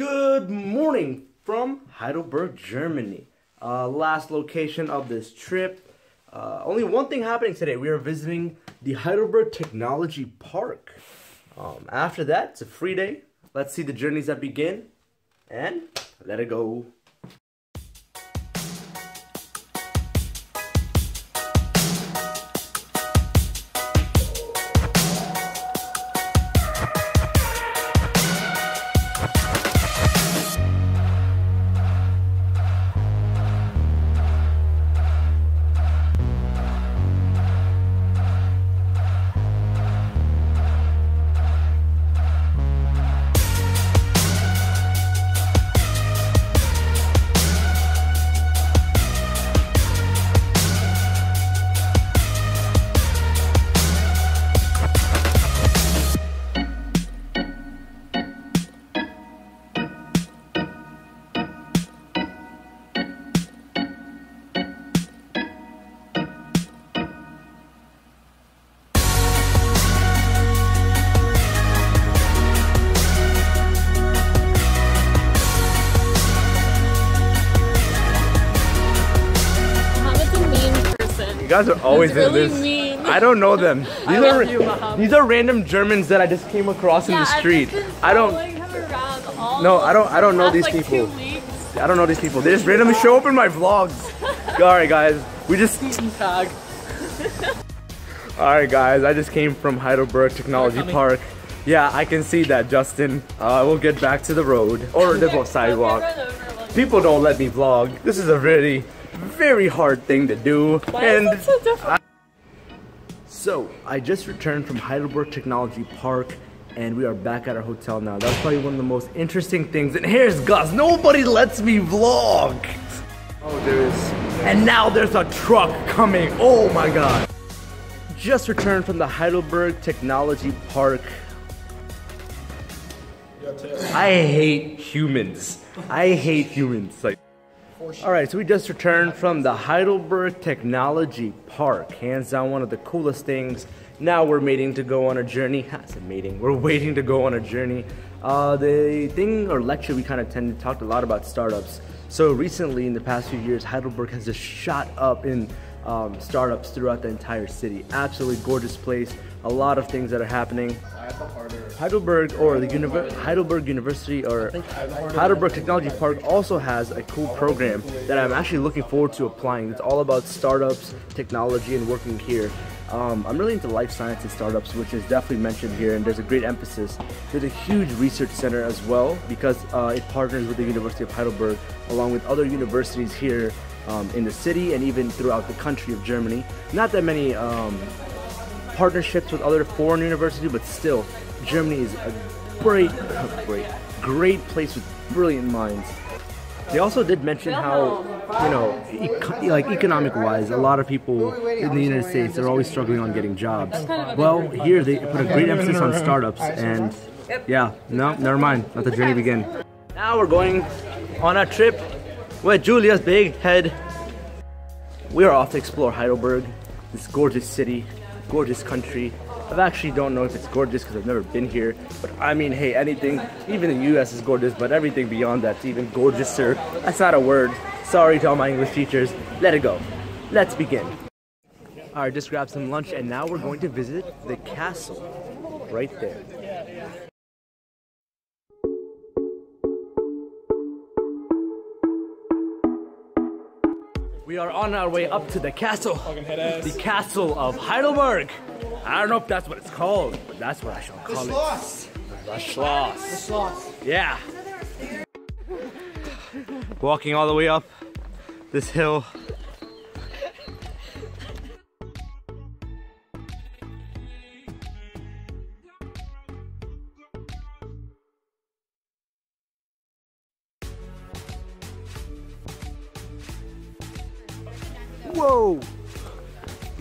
Good morning from Heidelberg, Germany. Uh, last location of this trip. Uh, only one thing happening today. We are visiting the Heidelberg Technology Park. Um, after that, it's a free day. Let's see the journeys that begin and let it go. Guys are always He's really in this. mean. I don't know them. These are you, these are random Germans that I just came across in Yeah, the I've street. I don't following him around all No, I don't- I don't know these like, people. I don't know these people. They just randomly show up in my vlogs. Alright guys, we just Tag. Alright guys, I just came from Heidelberg Technology. Park. Yeah, I can see that, Justin. Uh, we'll get back to the road or the sidewalk. get run over, like- People don't let me vlog. This is a very, very hard thing to do. Why and is it so different? So, I just returned from Heidelberg Technology Park and we are back at our hotel now. That's probably one of the most interesting things. And here's Gus. Nobody lets me vlog. Oh, there's. And now there's a truck coming. Oh my god. Just returned from the Heidelberg Technology Park. I hate humans. I hate humans. Like. All right, so we just returned from the Heidelberg Technology Park. Hands down, one of the coolest things. Now we're meeting to go on a journey. That's a meeting. We're waiting to go on a journey. Uh, the thing or lecture we kind of tend to talk a lot about startups. So recently, in the past few years, Heidelberg has just shot up in um, startups throughout the entire city. Absolutely gorgeous place. A lot of things that are happening. Heidelberg or the Heidelberg University or Heidelberg Technology Park also has a cool program that I'm actually looking forward to applying. It's all about startups, technology, and working here. Um, I'm really into life sciences startups, which is definitely mentioned here, and there's a great emphasis. There's a huge research center as well because uh, it partners with the University of Heidelberg along with other universities here um, in the city and even throughout the country of Germany. Not that many um, partnerships with other foreign universities, but still, Germany is a great, great, great place with brilliant minds. They also did mention how, you know, like economic-wise, a lot of people in the United States are always struggling on getting jobs. Well, here they put a great emphasis on startups, and yeah, no, never mind. Let the journey begin. Now we're going on a trip with Julia's big head. We are off to explore Heidelberg, this gorgeous city, gorgeous country. I actually don't know if it's gorgeous because I've never been here, but I mean, hey, anything, even the US is gorgeous, but everything beyond that's even gorgeouser. That's not a word. Sorry to all my English teachers. Let it go. Let's begin. All right, just grab some lunch, and now we're going to visit the castle right there. We are on our way up to the castle. The castle of Heidelberg. I don't know if that's what it's called, but that's what I shall call it. The Schloss. The Schloss. Yeah. Walking all the way up this hill.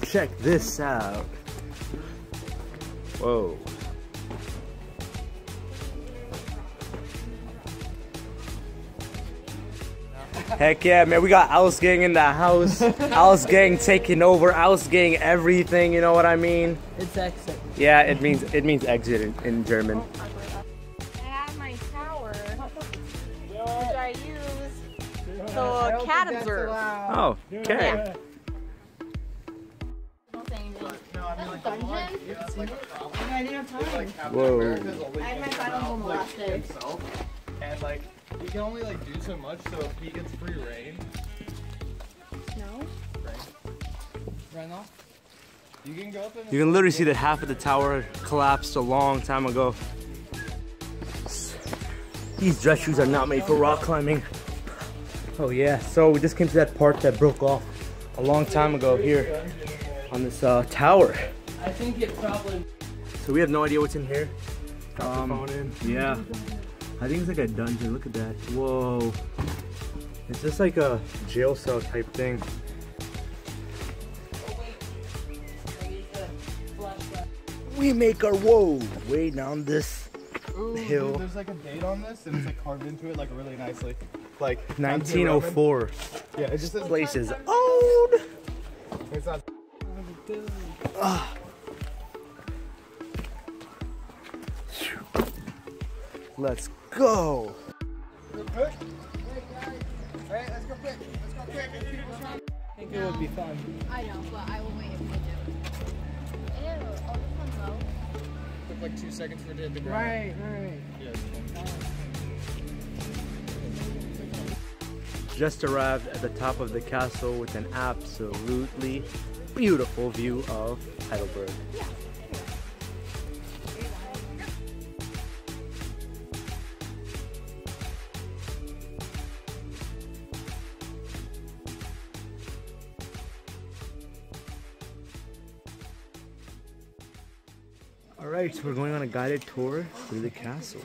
Check this out. Whoa. Heck yeah, man. We got Ausgang in the house. Ausgang taking over. Ausgang everything, you know what I mean? It's exit. Yeah, it means it means exit in, in German. I have my shower. I use the cat observe. Oh, okay. Don't like. I didn't have time. Like Whoa. America's I had my final one like, last day. himself, and like he can only like do so much. So if he gets free reign, No. reign off, you can go up and. You can literally see that half of the tower collapsed a long time ago. These dress shoes are not made for rock climbing. Oh yeah, so we just came to that part that broke off a long time ago here on this uh, tower. I think it probably. So we have no idea what's in here. Got Um, phone in. Yeah. I think it's like a dungeon. Look at that. Whoa. It's just like a jail cell type thing. We make our woe way down this Ooh, dude, hill. there's like a date on this, and it's like carved into it like really nicely, like 1904. Yeah, it just says Place is old. It's not. Let's go. Hey, let's go quick. Let's go quick. I think it would be fun. I know, but I will wait if we do. Ew, oh, this one's low. Took like two seconds for it to hit the ground. Right, right. Yeah. Just arrived at the top of the castle with an absolutely beautiful view of Heidelberg. All right, so we're going on a guided tour through the castle.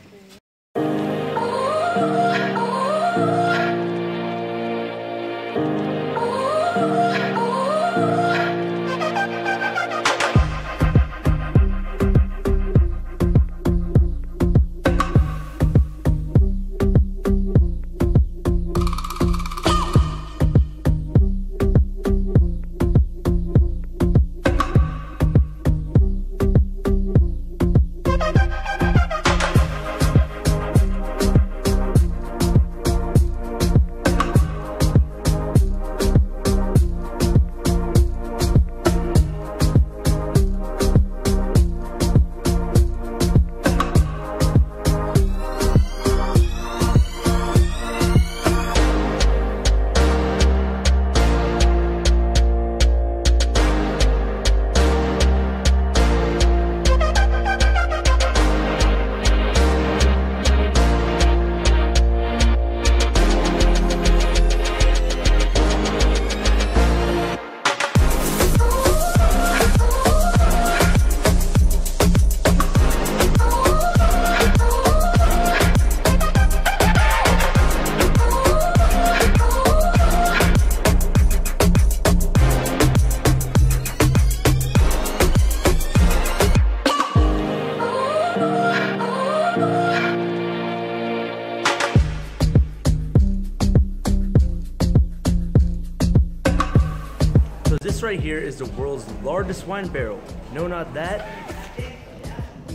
Here is the world's largest wine barrel. No, not that.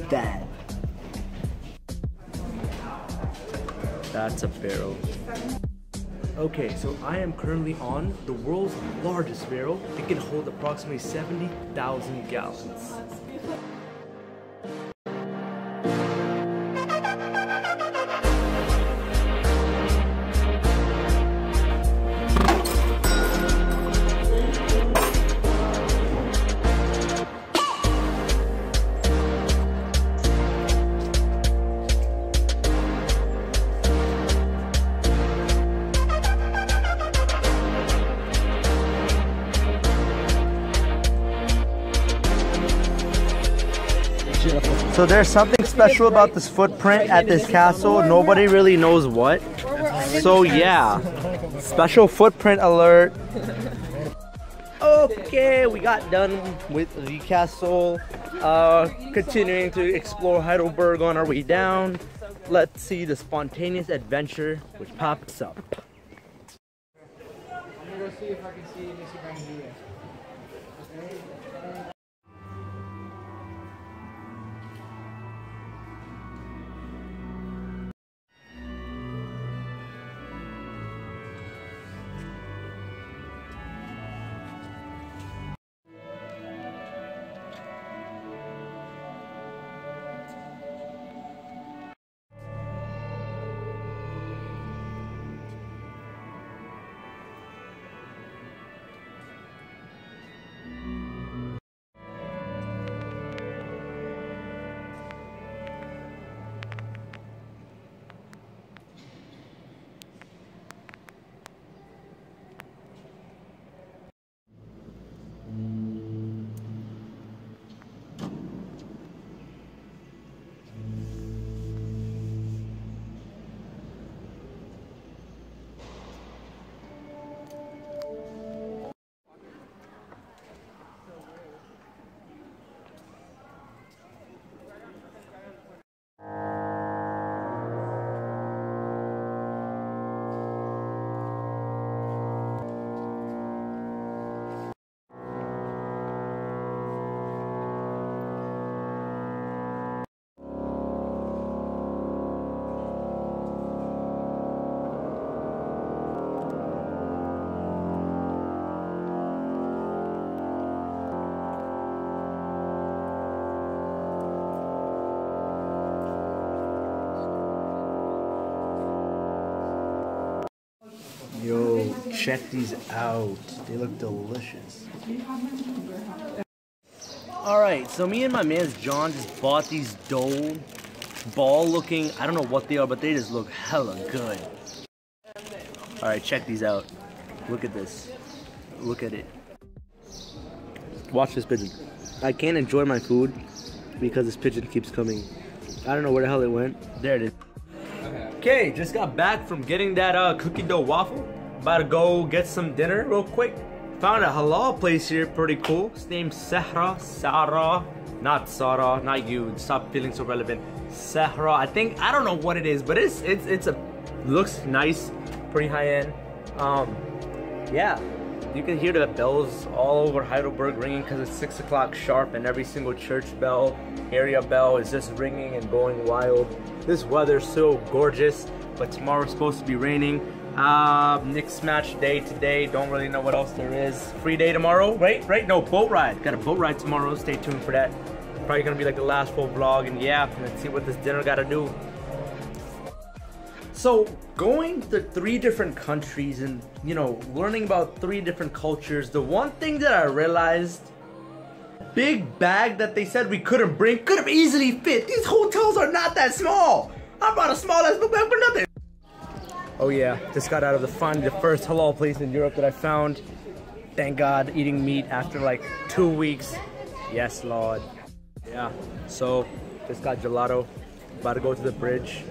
That. That's a barrel. Okay, so I am currently on the world's largest barrel. It can hold approximately 70,000 gallons. So there's something special about this footprint at this castle. Nobody really knows what. So yeah, special footprint alert. Okay, we got done with the castle. Uh, continuing to explore Heidelberg on our way down. Let's see the spontaneous adventure which pops up. I'm gonna go see if I can see, let me check these out. They look delicious. Alright, so me and my man John just bought these dough ball looking, I don't know what they are, but they just look hella good. Alright, check these out. Look at this. Look at it. Watch this pigeon. I can't enjoy my food because this pigeon keeps coming. I don't know where the hell it went. There it is. Okay, just got back from getting that uh, cookie dough waffle. About to go get some dinner real quick. Found a halal place here, pretty cool. It's named Sahra, Sarah, not Sarah, not you. Stop feeling so relevant. Sahra, I think I don't know what it is, but it's it's it's a looks nice, pretty high end. Um, yeah, you can hear the bells all over Heidelberg ringing because it's six o'clock sharp, and every single church bell, area bell is just ringing and going wild. This weather's so gorgeous, but tomorrow's supposed to be raining. Uh, Knicks match day today. Don't really know what else there is. Free day tomorrow, right? Right? No, boat ride. Got a boat ride tomorrow. Stay tuned for that. Probably gonna be like the last full vlog, and yeah, let's see what this dinner gotta do. So going to three different countries and you know learning about three different cultures. The one thing that I realized, big bag that they said we couldn't bring could have easily fit. These hotels are not that small. I brought a small ass bag for nothing. Oh yeah, just got out of the fun, the first halal place in Europe that I found. Thank God, eating meat after like two weeks. Yes, Lord. Yeah, so just got gelato. About to go to the bridge.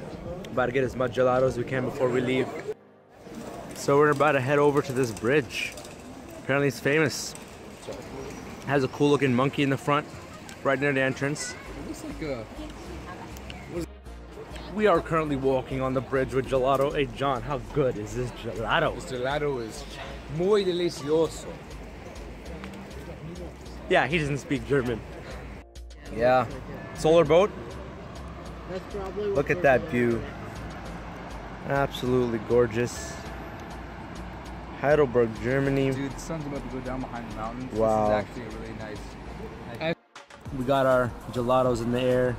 About to get as much gelato as we can before we leave. So we're about to head over to this bridge. Apparently it's famous. Has a cool looking monkey in the front, right near the entrance. It looks like a. We are currently walking on the bridge with gelato. Hey John, how good is this gelato? This gelato is muy delicioso. Yeah, he doesn't speak German. Yeah. Solar boat? That's probably Look at that view. Absolutely gorgeous. Heidelberg, Germany. Dude, the sun's about to go down behind the mountains. Wow. This is actually a really nice. nice We got our gelatos in the air.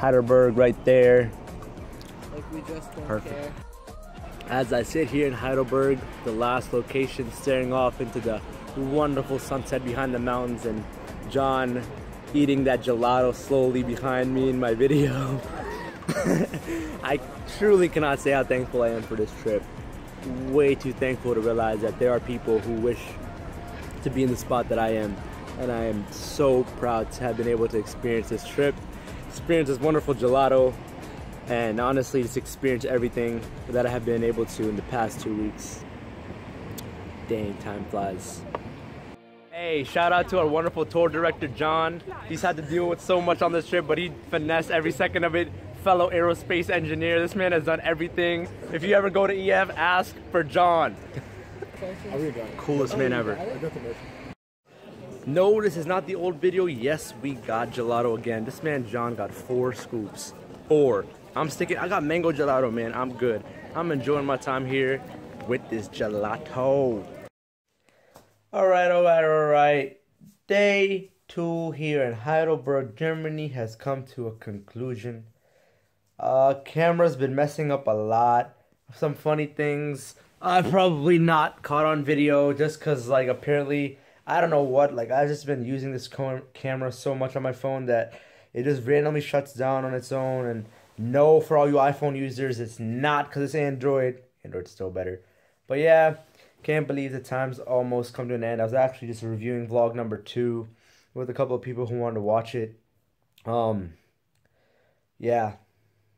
Heidelberg right there. like we just don't Perfect. care. As I sit here in Heidelberg, the last location, staring off into the wonderful sunset behind the mountains, and John eating that gelato slowly behind me in my video. I truly cannot say how thankful I am for this trip. Way too thankful to realize that there are people who wish to be in the spot that I am, and I am so proud to have been able to experience this trip, experience this wonderful gelato, and honestly just experience everything that I have been able to in the past two weeks. Dang, time flies. Hey, shout out to our wonderful tour director, John. He's had to deal with so much on this trip, but he finessed every second of it. Fellow aerospace engineer, this man has done everything. If you ever go to EF, ask for John. Coolest man ever. No, this is not the old video. Yes, we got gelato again. This man John got four scoops. Four. I'm sticking. I got mango gelato, man. I'm good. I'm enjoying my time here with this gelato. All right, all right, all right. Day two here in Heidelberg, Germany has come to a conclusion. Uh, camera's been messing up a lot. Some funny things. I probably not caught on video just cause like apparently I don't know what like I've just been using this camera so much on my phone that it just randomly shuts down on its own. And no, for all you iPhone users, it's not because it's Android. Android's still better. But yeah, can't believe the time's almost come to an end. I was actually just reviewing vlog number two with a couple of people who wanted to watch it. Um, yeah,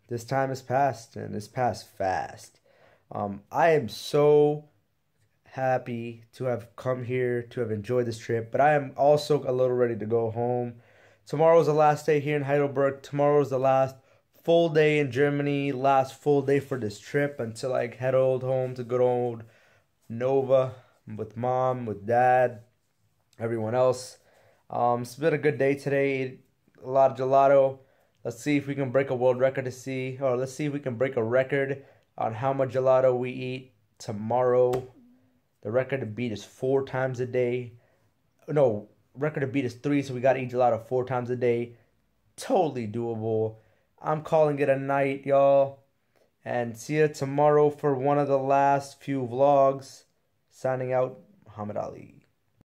this time has passed and it's passed fast. Um, I am so happy to have come here to have enjoyed this trip, but I am also a little ready to go home. Tomorrow's the last day here in Heidelberg. Tomorrow's the last full day in Germany, last full day for this trip until I head old home to good old Nova with mom, with dad, everyone else. Um, it's been a good day today. A lot of gelato. Let's see if we can break a world record to see, or let's see if we can break a record on how much gelato we eat tomorrow. The record to beat is four times a day. No, record to beat is three, so we gotta eat gelato four times a day. Totally doable. I'm calling it a night, y'all. And see you tomorrow for one of the last few vlogs. Signing out, Muhammad Ali.